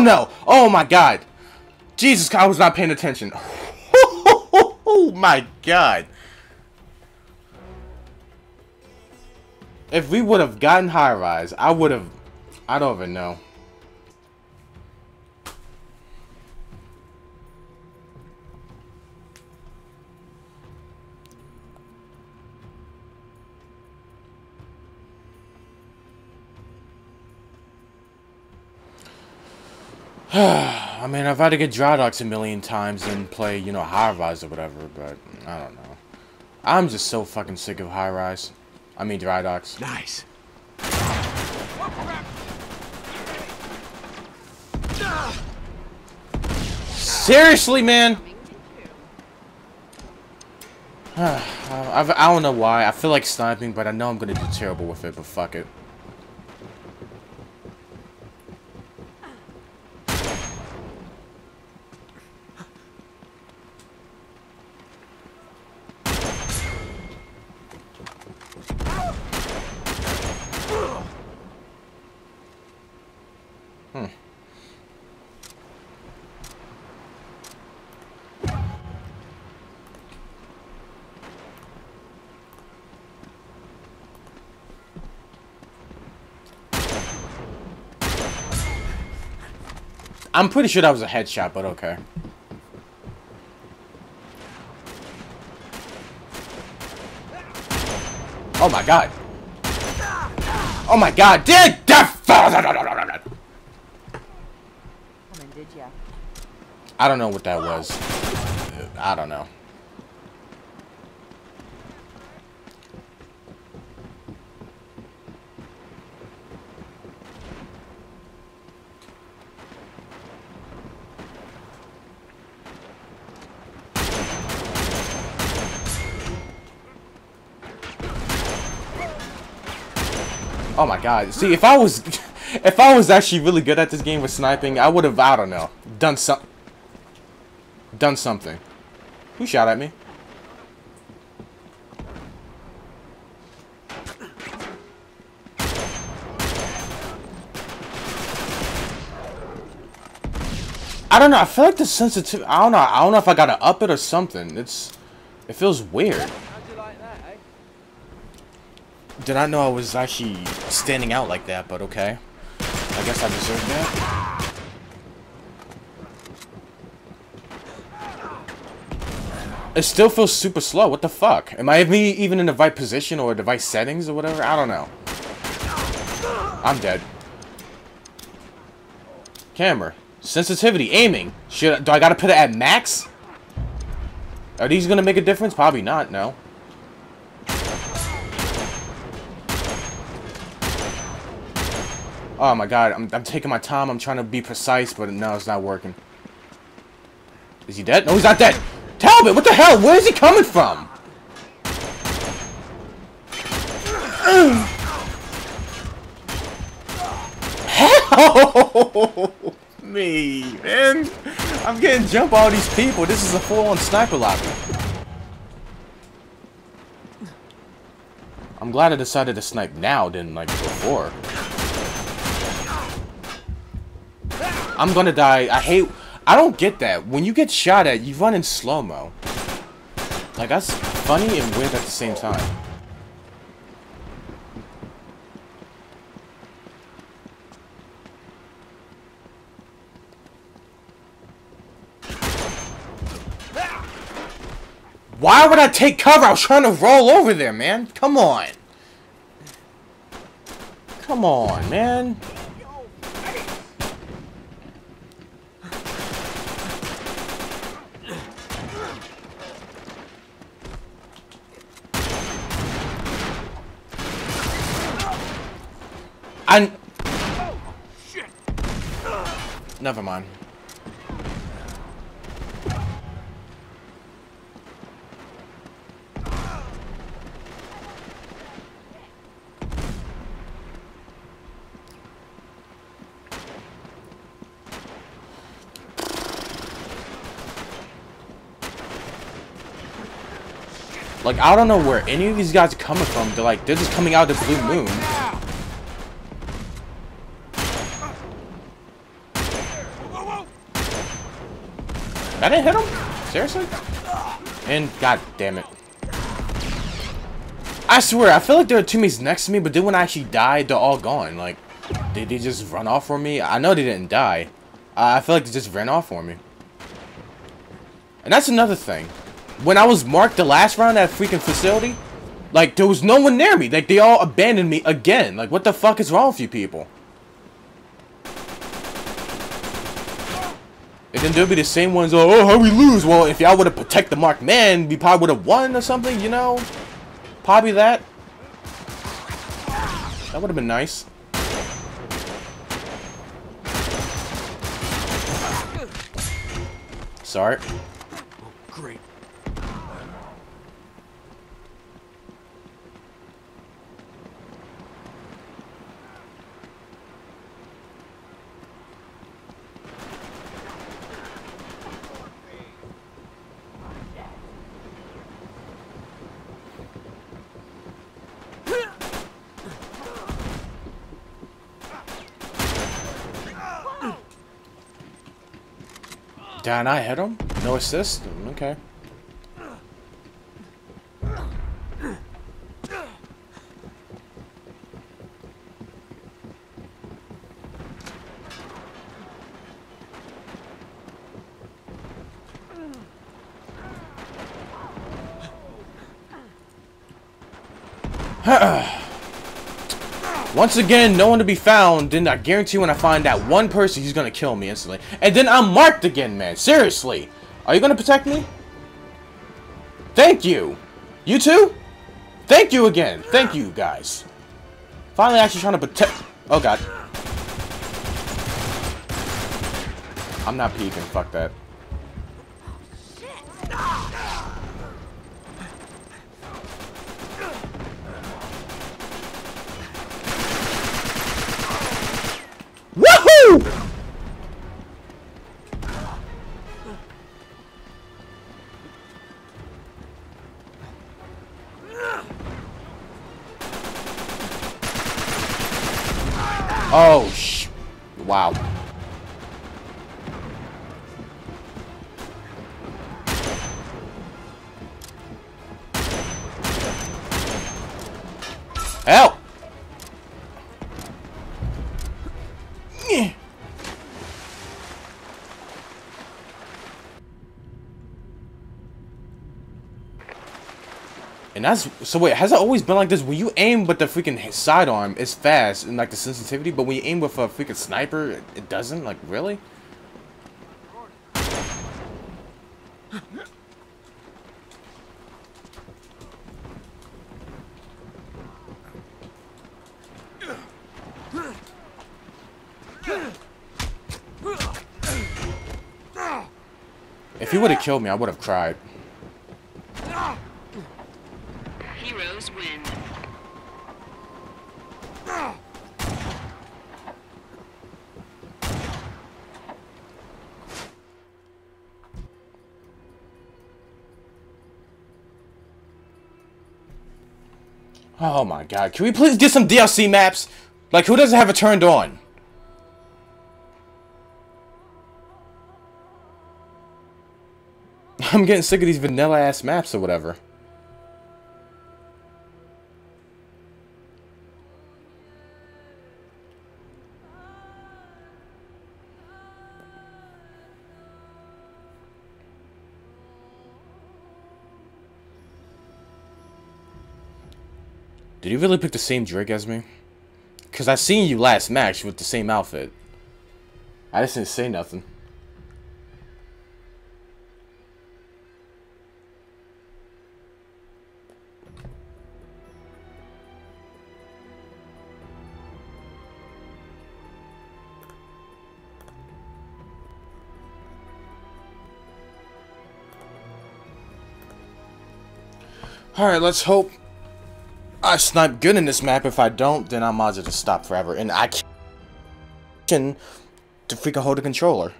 no! Oh my god. Jesus, I was not paying attention. Oh my god. If we would have gotten high rise, I would have... I don't even know. I mean, I've had to get dry docks a million times and play, you know, High Rise or whatever, but I don't know. I'm just so fucking sick of High Rise. I mean, dry docks. Nice. Seriously, man? I, I don't know why. I feel like sniping, but I know I'm gonna do terrible with it, but fuck it. I'm pretty sure that was a headshot, but okay. Oh my god. Oh my god, did I don't know what that was. I don't know. Oh my god. See, if I was... If I was actually really good at this game with sniping, I would have, I don't know, done some... Done something. Who shot at me? I don't know. I feel like the sensitivity. I don't know. I don't know if I gotta up it or something. It's. It feels weird. Did not know I was actually standing out like that, but okay. I guess I deserve that. It still feels super slow. What the fuck? Am I even in the right position or device settings or whatever? I don't know. I'm dead. Camera. Sensitivity. Aiming. Should do I gotta put it at max? Are these gonna make a difference? Probably not, no. Oh my god, I'm, I'm taking my time. I'm trying to be precise, but no, it's not working. Is he dead? No, he's not dead. Talbot, what the hell? Where is he coming from? Help me, man. I'm getting jump all these people. This is a full-on sniper lobby. I'm glad I decided to snipe now than like before. I'm gonna die. I hate... I don't get that. When you get shot at, you run in slow-mo. Like, that's funny and weird at the same time. Why would I take cover? I was trying to roll over there, man. Come on. Come on, man. I. Never mind. Like, I don't know where any of these guys are coming from. They're like, they're just coming out of the blue moon. I didn't hit him? Seriously? And god damn it. I swear, I feel like there are teammates next to me, but then when I actually died, they're all gone. Like, did they just run off from me? I know they didn't die. Uh, I feel like they just ran off for me. And that's another thing. When I was marked the last round at freaking facility, like, there was no one near me. Like, they all abandoned me again. Like, what the fuck is wrong with you people? And then there'll be the same ones, oh, oh how we lose? Well, if y'all would have protected the marked man, we probably would have won or something, you know? Probably that. That would have been nice. Sorry. Great. Dan, I hit him? No assist? Okay. Once again, no one to be found, then I guarantee when I find that one person, he's gonna kill me instantly. And then I'm marked again, man. Seriously. Are you gonna protect me? Thank you. You too? Thank you again. Thank you, guys. Finally actually trying to protect... Oh, God. I'm not peeking. Fuck that. Oh, Woohoo! Oh, sh... Wow. Help! And that's so wait, has it always been like this? When you aim with the freaking sidearm, it's fast and like the sensitivity, but when you aim with a freaking sniper, it, it doesn't? Like really? If he would have killed me, I would have cried. Heroes win. Oh my god, can we please get some DLC maps? Like, who doesn't have it turned on? I'm getting sick of these vanilla-ass maps or whatever. Did you really pick the same Drake as me? Because I seen you last match with the same outfit. I just didn't say nothing. Alright, let's hope I snipe good in this map. If I don't, then I might as well just stop forever. And I can to freaking hold a controller.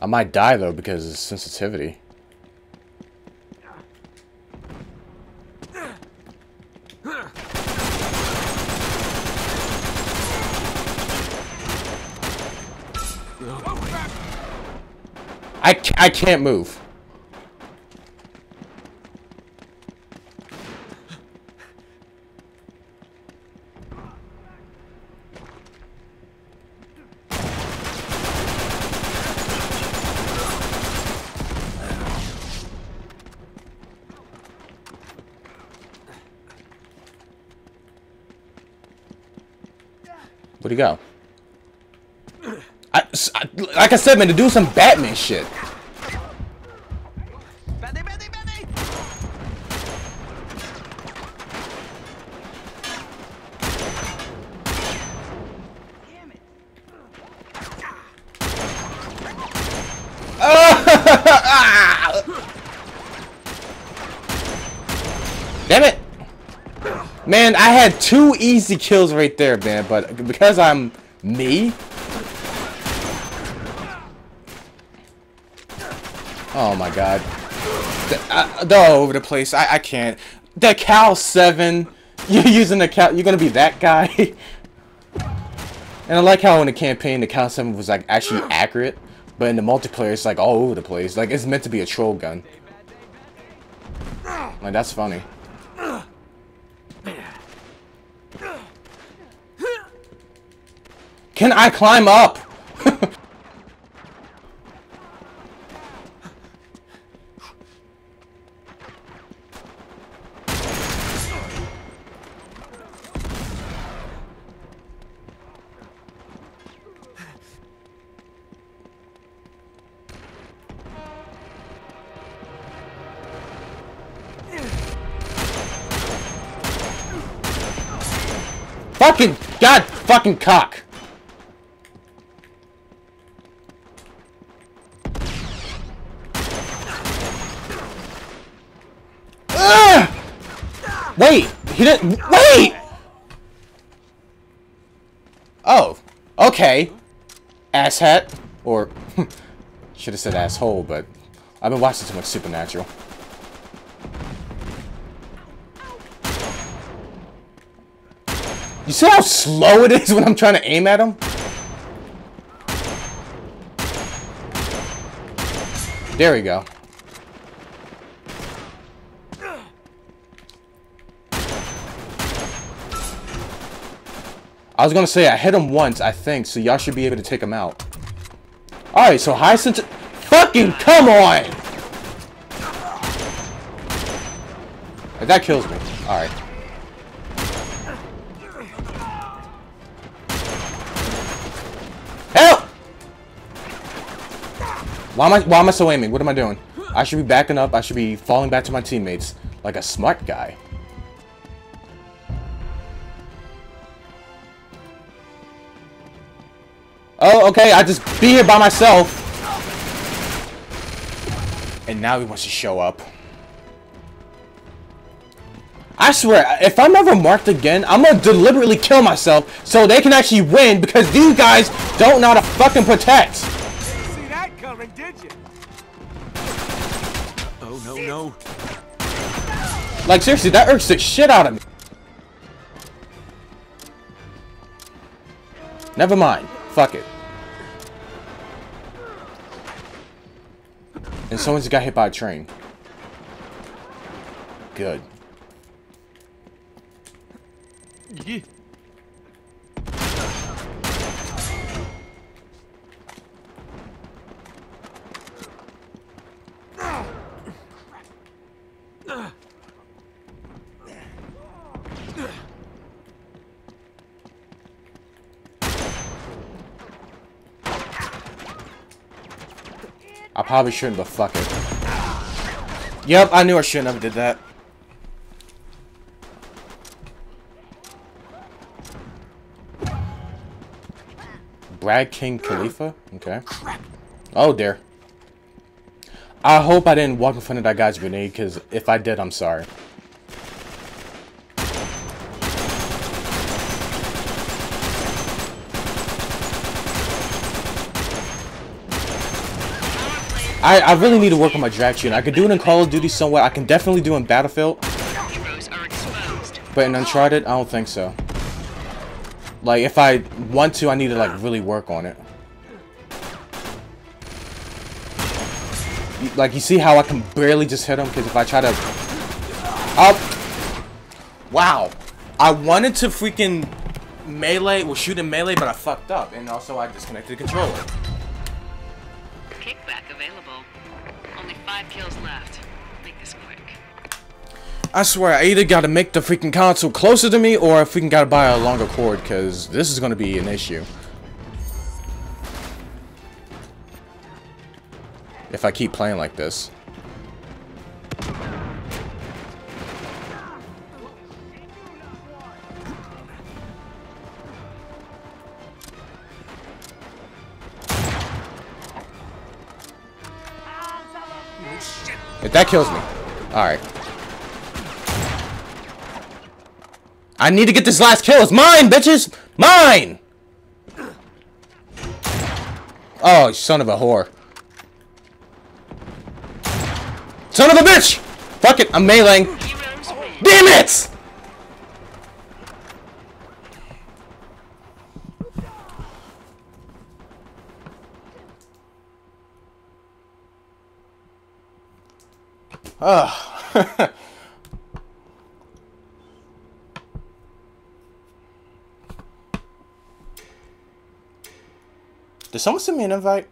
I might die though because of sensitivity. I, I can't move. Where'd he go? I, I, like I said, man, to do some Batman shit. Betty, Betty, Betty! Damn it! Man, I had two easy kills right there, man, but because I'm me. Oh my god. The- uh, They're all over the place. I, I can't. The KAL 7. You're using the KAL. You're gonna be that guy. and I like how in the campaign the KAL 7 was like actually accurate. But in the multiplayer, it's like all over the place. Like it's meant to be a troll gun. Like that's funny. Can I climb up? fucking god fucking cock. Wait, he didn't. Wait. Oh, okay. Asshat, or should have said asshole, but I've been watching too much Supernatural. You see how slow it is when I'm trying to aim at him? There we go. I was gonna say, I hit him once, I think, so y'all should be able to take him out. Alright, so high sense- Fucking come on! That kills me. Alright. Help! Why am I why am I so aiming? What am I doing? I should be backing up. I should be falling back to my teammates like a smart guy. Oh, okay. I just be here by myself. And now he wants to show up. I swear, if I'm ever marked again, I'm gonna deliberately kill myself so they can actually win because these guys don't know how to fucking protect. See that coming, did you? Oh, no, no. Like, seriously, that irks the shit out of me. Never mind. Fuck it. And someone's got hit by a train. Good. Yeah. I probably shouldn't, but fuck it. Yep, I knew I shouldn't have did that. Brad King Khalifa? Okay. Oh dear. I hope I didn't walk in front of that guy's grenade, because if I did, I'm sorry. I, I really need to work on my drag tune. I could do it in Call of Duty somewhere. I can definitely do it in Battlefield. But in Uncharted, I don't think so. Like, if I want to, I need to, like, really work on it. Like, you see how I can barely just hit him? Because if I try to... Up! Wow. I wanted to freaking melee, well, shoot in melee, but I fucked up. And also, I disconnected the controller. Available. Only five kills left. Make this quick. I swear, I either gotta make the freaking console closer to me, or I freaking gotta buy a longer cord, because this is gonna be an issue. If I keep playing like this. If that kills me. Alright. I need to get this last kill. It's mine, bitches! Mine! Oh, son of a whore. Son of a bitch! Fuck it, I'm meleeing. Damn it! Ugh. Did someone send me an invite?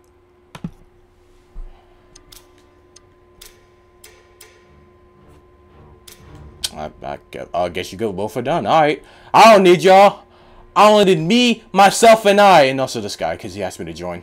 I, I, guess, I guess you go both are done. Alright. I don't need y'all. I only need me, myself, and I. And also this guy, because he asked me to join.